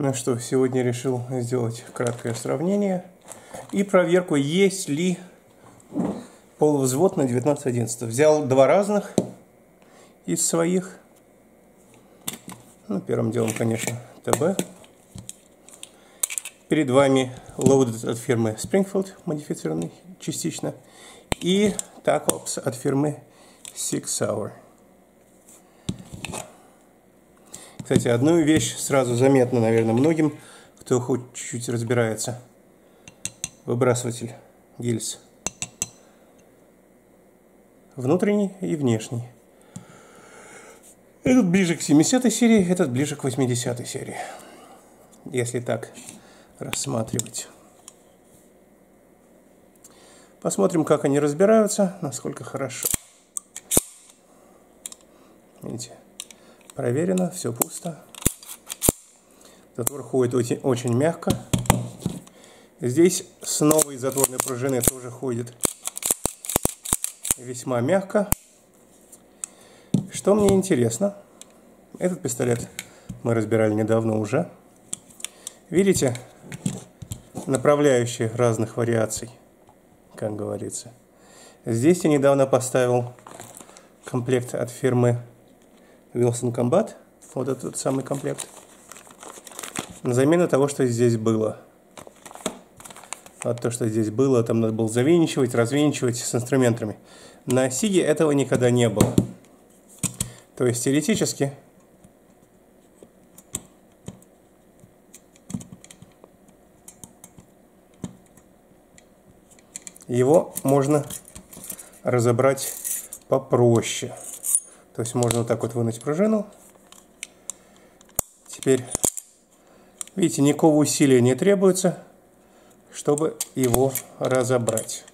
Ну что, сегодня решил сделать краткое сравнение и проверку, есть ли полувзвод на 1911. Взял два разных из своих. Ну, первым делом, конечно, ТБ. Перед вами Loaded от фирмы Springfield, модифицированный частично. И Tacops от фирмы Six Hour. Кстати, одну вещь сразу заметно, наверное, многим, кто хоть чуть-чуть разбирается. Выбрасыватель гильз. Внутренний и внешний. Этот ближе к 70 серии, этот ближе к 80 серии. Если так рассматривать. Посмотрим, как они разбираются, насколько хорошо. Видите? Проверено, все пусто. Затвор ходит очень, очень мягко. Здесь с новой затворной пружины тоже ходит весьма мягко. Что мне интересно, этот пистолет мы разбирали недавно уже. Видите, направляющие разных вариаций, как говорится. Здесь я недавно поставил комплект от фирмы Wilson Combat, вот этот самый комплект, на замену того, что здесь было. Вот то, что здесь было, там надо было завинчивать, развинчивать с инструментами. На Сиге этого никогда не было. То есть теоретически его можно разобрать попроще. То есть можно вот так вот вынуть пружину. Теперь, видите, никакого усилия не требуется, чтобы его разобрать.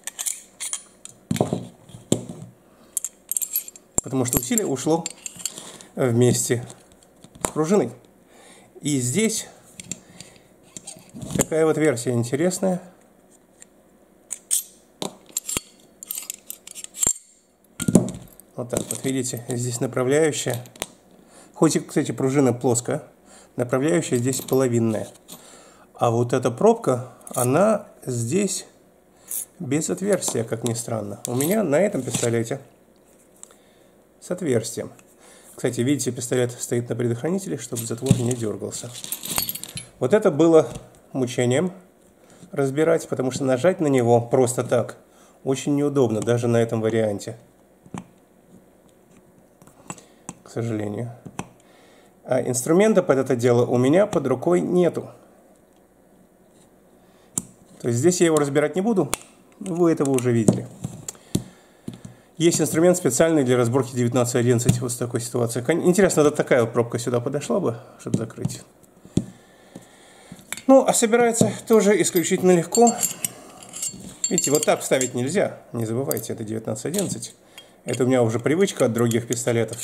Потому что усилие ушло вместе с пружиной. И здесь такая вот версия интересная – Вот так вот, видите, здесь направляющая. Хоть и, кстати, пружина плоская, направляющая здесь половинная. А вот эта пробка, она здесь без отверстия, как ни странно. У меня на этом пистолете с отверстием. Кстати, видите, пистолет стоит на предохранителе, чтобы затвор не дергался. Вот это было мучением разбирать, потому что нажать на него просто так очень неудобно, даже на этом варианте сожалению. А инструмента под это дело у меня под рукой нету. То есть здесь я его разбирать не буду, вы этого уже видели. Есть инструмент специальный для разборки 1911 вот с такой ситуации. Интересно, вот такая вот пробка сюда подошла бы, чтобы закрыть. Ну, а собирается тоже исключительно легко. Видите, вот так вставить нельзя. Не забывайте, это 1911. Это у меня уже привычка от других пистолетов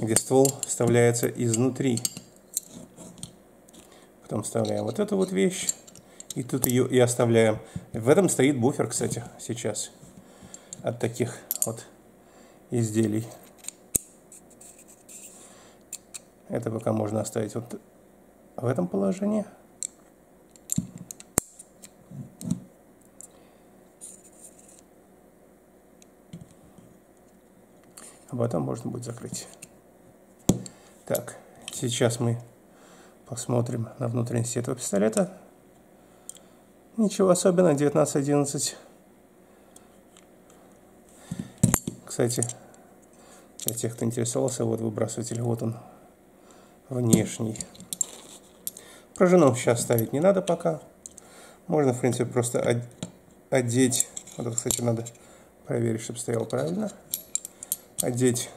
где ствол вставляется изнутри. Потом вставляем вот эту вот вещь. И тут ее и оставляем. В этом стоит буфер, кстати, сейчас. От таких вот изделий. Это пока можно оставить вот в этом положении. А потом можно будет закрыть. Так, сейчас мы посмотрим на внутренности этого пистолета. Ничего особенного, 1911. Кстати, для тех, кто интересовался, вот выбрасыватель, вот он, внешний. Пружину сейчас ставить не надо пока. Можно, в принципе, просто одеть, вот это, кстати, надо проверить, чтобы стоял правильно, одеть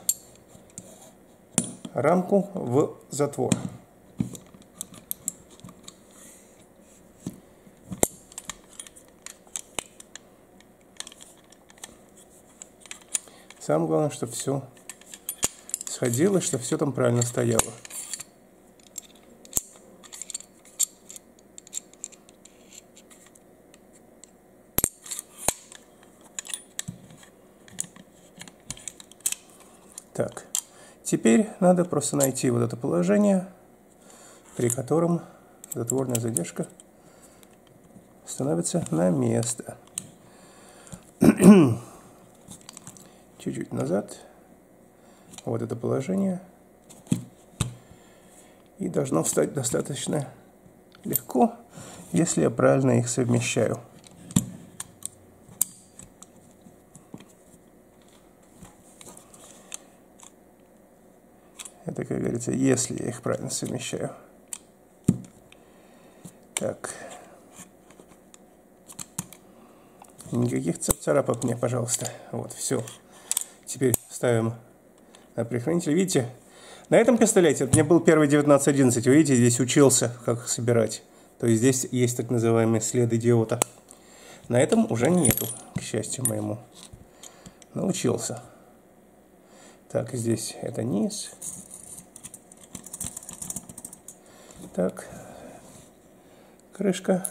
рамку в затвор. Самое главное, чтобы все сходилось, чтобы все там правильно стояло. Так. Теперь надо просто найти вот это положение, при котором затворная задержка становится на место. Чуть-чуть назад. Вот это положение. И должно встать достаточно легко, если я правильно их совмещаю. Это, как говорится, если я их правильно совмещаю. Так. Никаких царапок мне, пожалуйста. Вот, все. Теперь ставим на предохранитель. Видите, на этом пистолете, это у меня был первый 1911, вы видите, здесь учился, как собирать. То есть здесь есть так называемый след идиота. На этом уже нету, к счастью моему. Научился. Так, здесь это низ. Так, крышка.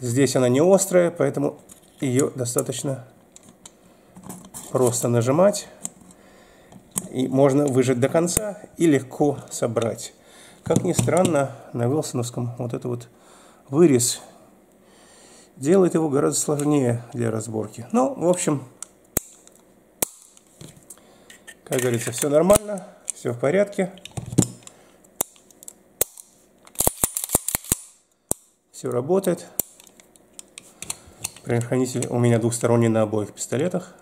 Здесь она не острая, поэтому ее достаточно просто нажимать. И можно выжать до конца и легко собрать. Как ни странно, на Вилсоновском вот этот вот вырез делает его гораздо сложнее для разборки. Ну, в общем, как говорится, все нормально, все в порядке. Все работает. Предохранитель у меня двухсторонний на обоих пистолетах.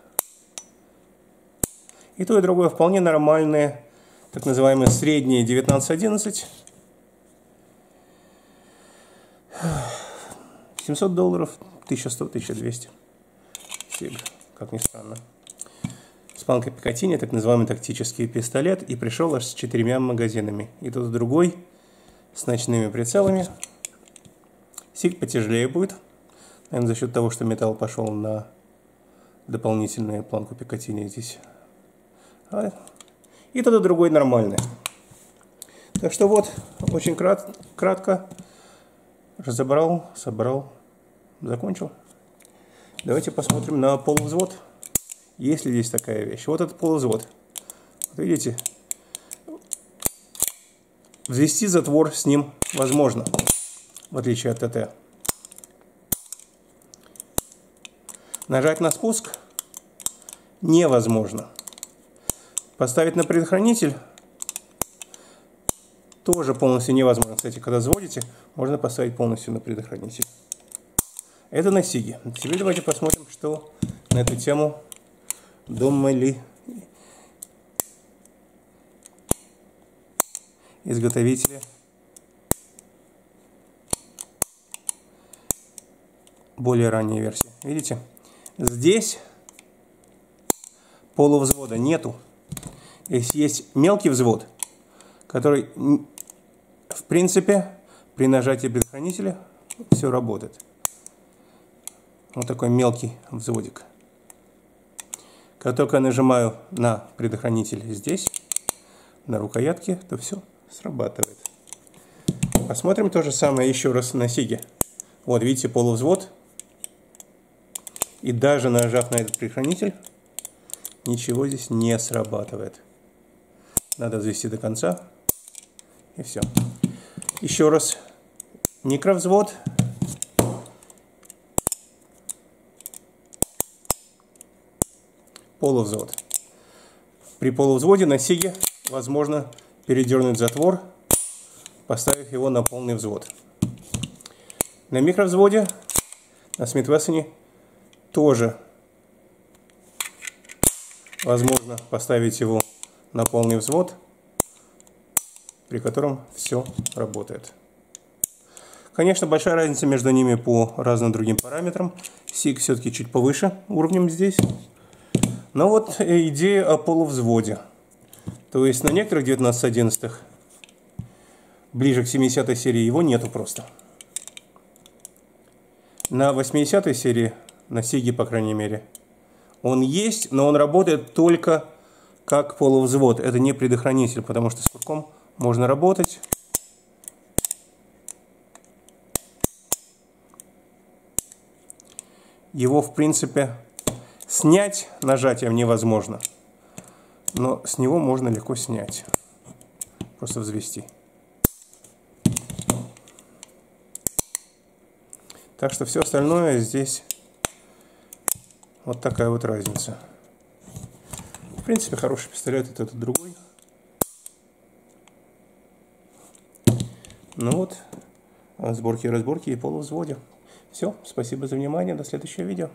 И то, и другое вполне нормальные, так называемые средние 1911. 700 долларов, 1100-1200. Сиг, как ни странно. Спанка Пикатини, так называемый тактический пистолет, и пришел аж с четырьмя магазинами. И тут другой с ночными прицелами. Сик потяжелее будет. Наверное, за счет того, что металл пошел на дополнительную планку Пикатини здесь. А, и тогда другой нормальный. Так что вот, очень крат, кратко разобрал, собрал, закончил. Давайте посмотрим на полувзвод. Есть ли здесь такая вещь? Вот этот полувзвод. Вот видите? Взвести затвор с ним возможно в отличие от ТТ. Нажать на спуск невозможно. Поставить на предохранитель тоже полностью невозможно. Кстати, когда заводите, можно поставить полностью на предохранитель. Это на Сиге. Теперь давайте посмотрим, что на эту тему думали изготовители более ранние версии. Видите? Здесь полувзвода нету. Здесь есть мелкий взвод, который, в принципе, при нажатии предохранителя все работает. Вот такой мелкий взводик. Как только я нажимаю на предохранитель здесь, на рукоятке, то все срабатывает. Посмотрим то же самое еще раз на Сиге. Вот, видите, полувзвод и даже нажав на этот предохранитель, ничего здесь не срабатывает. Надо завести до конца. И все. Еще раз. Микровзвод. Полувзвод. При полувзводе на Сиге возможно передернуть затвор, поставив его на полный взвод. На микровзводе на Смит Вессоне тоже возможно поставить его на полный взвод, при котором все работает. Конечно, большая разница между ними по разным другим параметрам. СИГ все-таки чуть повыше уровнем здесь. Но вот идея о полувзводе. То есть на некоторых 1911 ближе к 70 серии его нету просто. На 80 серии на Сиге, по крайней мере. Он есть, но он работает только как полувзвод. Это не предохранитель, потому что с курком можно работать. Его, в принципе, снять нажатием невозможно. Но с него можно легко снять. Просто взвести. Так что все остальное здесь вот такая вот разница. В принципе, хороший пистолет это этот другой. Ну вот, сборки и разборки и полувзводе. Все, спасибо за внимание, до следующего видео.